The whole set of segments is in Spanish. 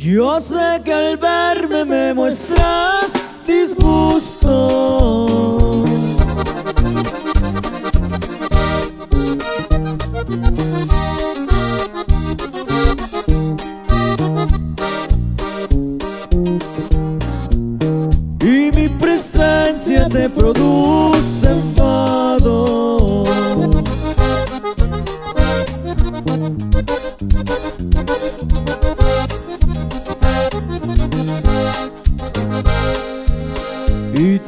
Yo sé que al verme me muestras disgusto. Y mi presencia te produce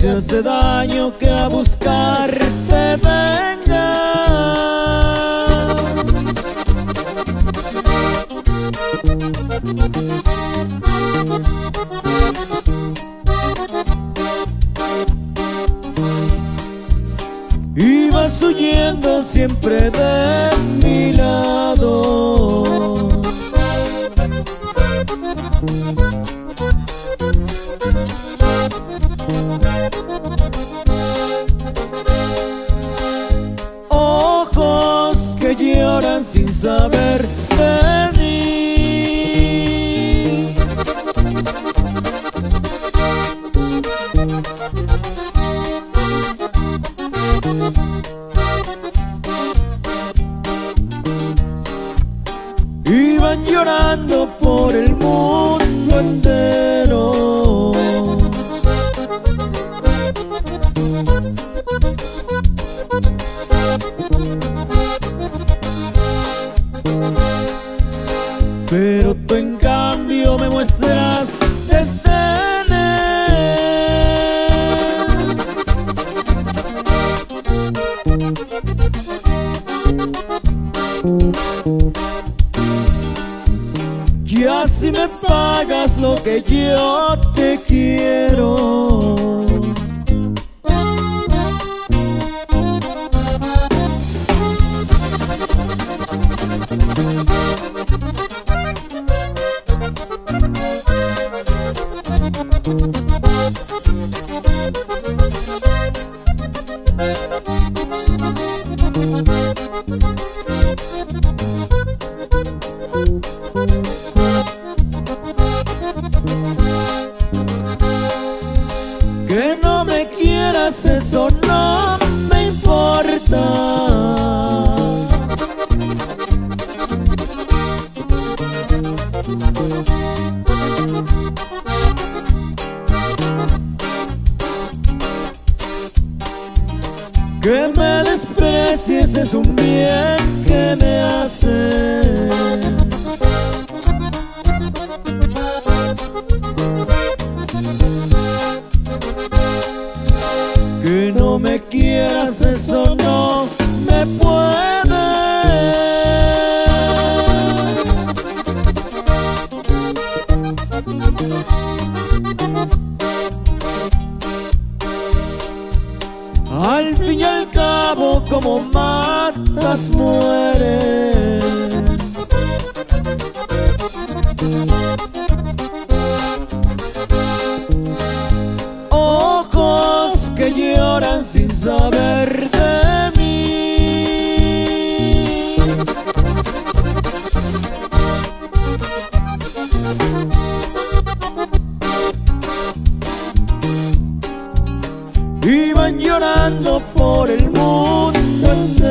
te hace daño que a buscarte venga. Y vas huyendo siempre de mi lado. Lloran sin saber de mí. Y van llorando por el mundo entero. Pero tú en cambio me muestras desdén Y así me pagas lo que yo te quiero Que no me quieras, eso no me importa. Que me desprecies es un bien me quieras, eso no me puede. Al fin y al cabo, como matas, mueres. Lloran sin saber de mí. Y van llorando por el mundo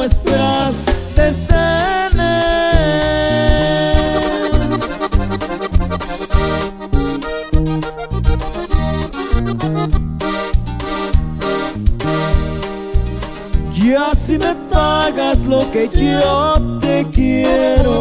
muestras desdén Y así me pagas lo que yo te quiero